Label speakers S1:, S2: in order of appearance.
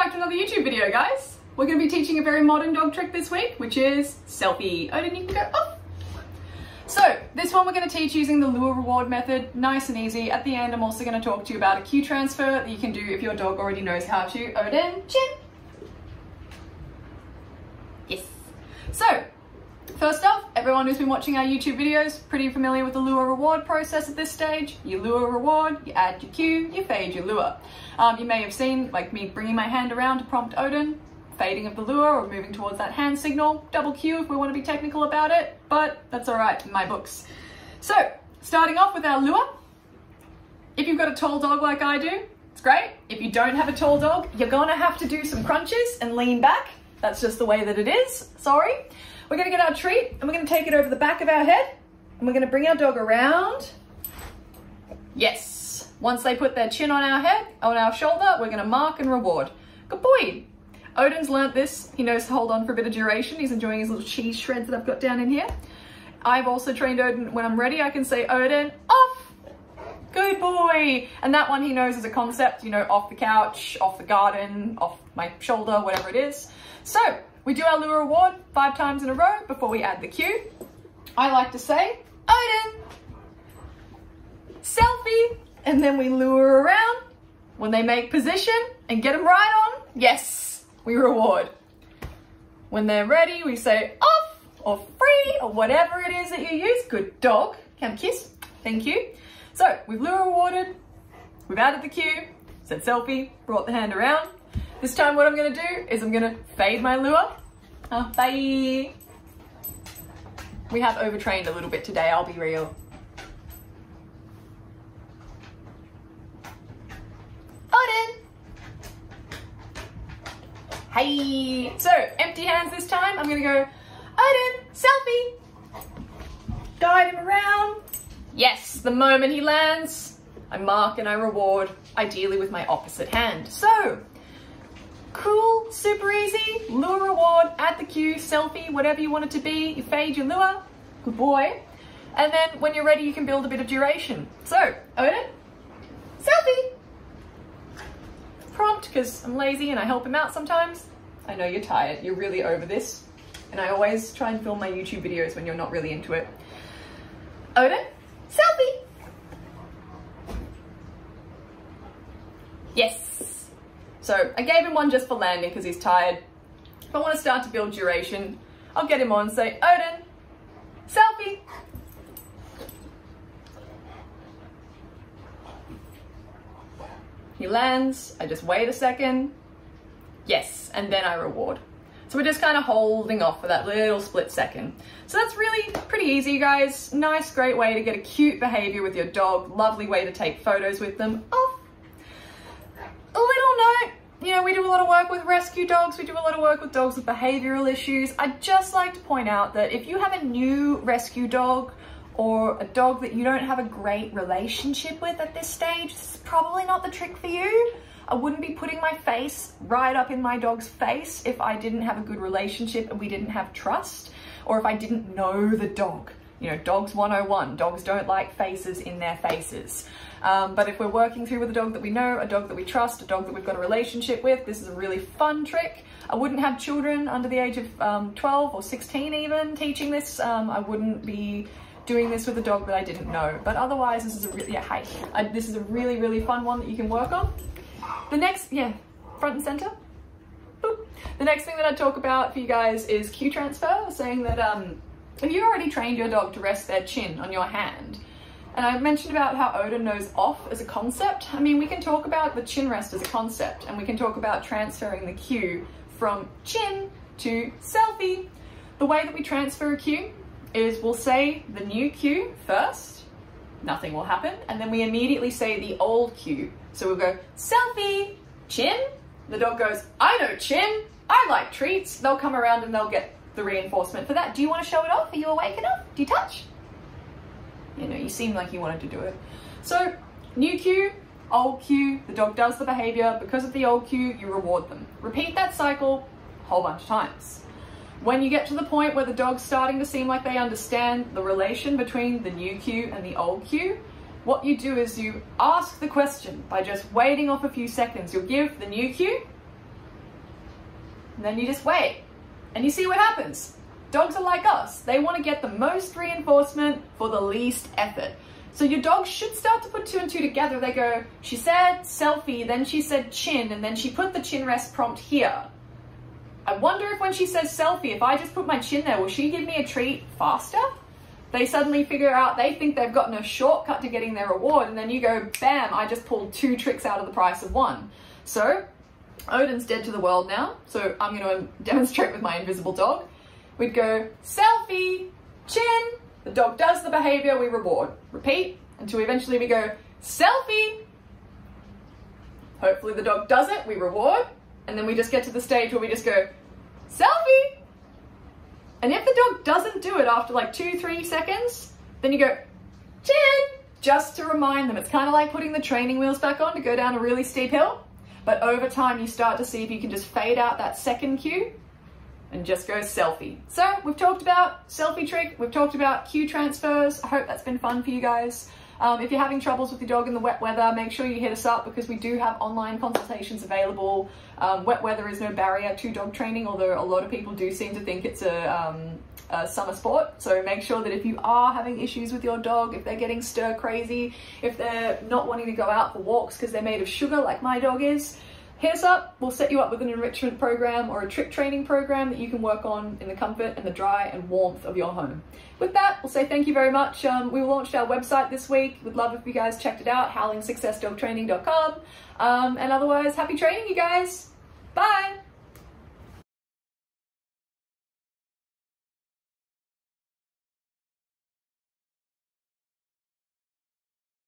S1: back to another YouTube video, guys. We're going to be teaching a very modern dog trick this week, which is selfie. Oh, Odin, you can go off. So, this one we're going to teach using the lure reward method, nice and easy. At the end, I'm also going to talk to you about a cue transfer that you can do if your dog already knows how to. Oh, Odin, chin. Yes. So, First off, everyone who's been watching our YouTube videos, pretty familiar with the lure reward process at this stage. You lure a reward, you add your cue, you fade your lure. Um, you may have seen like me bringing my hand around to prompt Odin, fading of the lure or moving towards that hand signal, double cue if we want to be technical about it, but that's all right in my books. So, starting off with our lure, if you've got a tall dog like I do, it's great. If you don't have a tall dog, you're gonna have to do some crunches and lean back. That's just the way that it is, sorry. We're gonna get our treat and we're gonna take it over the back of our head and we're gonna bring our dog around. Yes. Once they put their chin on our head, on our shoulder, we're gonna mark and reward. Good boy. Odin's learnt this. He knows to hold on for a bit of duration. He's enjoying his little cheese shreds that I've got down in here. I've also trained Odin, when I'm ready, I can say, Odin, off! Good boy! And that one he knows is a concept, you know, off the couch, off the garden, off my shoulder, whatever it is. So, we do our lure reward five times in a row before we add the cue. I like to say, Odin, selfie, and then we lure around. When they make position and get them right on, yes, we reward. When they're ready, we say off or free or whatever it is that you use. Good dog. Can kiss. Thank you. So we've lure rewarded, we've added the cue, said selfie, brought the hand around. This time what I'm gonna do is I'm gonna fade my lure. Oh, bye. We have overtrained a little bit today, I'll be real. Odin! Hey! So, empty hands this time. I'm gonna go, Odin, selfie! Guide him around. Yes, the moment he lands, I mark and I reward, ideally with my opposite hand. So, cool, super easy, lure reward, add the cue, selfie, whatever you want it to be, you fade your lure, good boy. And then when you're ready, you can build a bit of duration. So, Odin, selfie. Prompt, because I'm lazy and I help him out sometimes. I know you're tired, you're really over this. And I always try and film my YouTube videos when you're not really into it. Odin, selfie. Yes. So I gave him one just for landing because he's tired. If I want to start to build duration, I'll get him on say, Odin, selfie. He lands, I just wait a second. Yes, and then I reward. So we're just kind of holding off for that little split second. So that's really pretty easy, guys. Nice, great way to get a cute behavior with your dog. Lovely way to take photos with them. Oh, Little note, you know, we do a lot of work with rescue dogs. We do a lot of work with dogs with behavioral issues. I'd just like to point out that if you have a new rescue dog or a dog that you don't have a great relationship with at this stage, this is probably not the trick for you. I wouldn't be putting my face right up in my dog's face if I didn't have a good relationship and we didn't have trust, or if I didn't know the dog. You know, dogs 101, dogs don't like faces in their faces. Um, but if we're working through with a dog that we know, a dog that we trust, a dog that we've got a relationship with, this is a really fun trick. I wouldn't have children under the age of um, 12 or 16 even teaching this. Um, I wouldn't be doing this with a dog that I didn't know. But otherwise, this is a really, yeah, hey, I, this is a really, really fun one that you can work on. The next, yeah, front and center. Boop. The next thing that I talk about for you guys is cue transfer, saying that um, if you already trained your dog to rest their chin on your hand, and I mentioned about how Odin knows off as a concept, I mean, we can talk about the chin rest as a concept, and we can talk about transferring the cue from chin to selfie. The way that we transfer a cue is we'll say the new cue first, nothing will happen, and then we immediately say the old cue so we'll go, selfie, chin. The dog goes, I know chin. I like treats. They'll come around and they'll get the reinforcement for that. Do you want to show it off? Are you awake enough? Do you touch? You know, you seem like you wanted to do it. So, new cue, old cue, the dog does the behavior. Because of the old cue, you reward them. Repeat that cycle a whole bunch of times. When you get to the point where the dog's starting to seem like they understand the relation between the new cue and the old cue, what you do is you ask the question by just waiting off a few seconds. You'll give the new cue, And then you just wait and you see what happens. Dogs are like us. They want to get the most reinforcement for the least effort. So your dog should start to put two and two together. They go, she said selfie, then she said chin, and then she put the chin rest prompt here. I wonder if when she says selfie, if I just put my chin there, will she give me a treat faster? They suddenly figure out, they think they've gotten a shortcut to getting their reward, and then you go, bam, I just pulled two tricks out of the price of one. So, Odin's dead to the world now, so I'm going to demonstrate with my invisible dog. We'd go, selfie, chin, the dog does the behavior, we reward. Repeat until eventually we go, selfie. Hopefully the dog does it, we reward. And then we just get to the stage where we just go, selfie. And if the dog doesn't do it after like two, three seconds, then you go, chin, just to remind them. It's kind of like putting the training wheels back on to go down a really steep hill. But over time, you start to see if you can just fade out that second cue and just go selfie. So we've talked about selfie trick, we've talked about cue transfers. I hope that's been fun for you guys. Um, if you're having troubles with your dog in the wet weather, make sure you hit us up because we do have online consultations available. Um, wet weather is no barrier to dog training, although a lot of people do seem to think it's a, um, a summer sport. So make sure that if you are having issues with your dog, if they're getting stir crazy, if they're not wanting to go out for walks because they're made of sugar like my dog is, us up. We'll set you up with an enrichment program or a trick training program that you can work on in the comfort and the dry and warmth of your home. With that, we'll say thank you very much. Um, we launched our website this week. We'd love if you guys checked it out, howlingsuccessdogtraining.com. Um, and otherwise, happy training, you guys.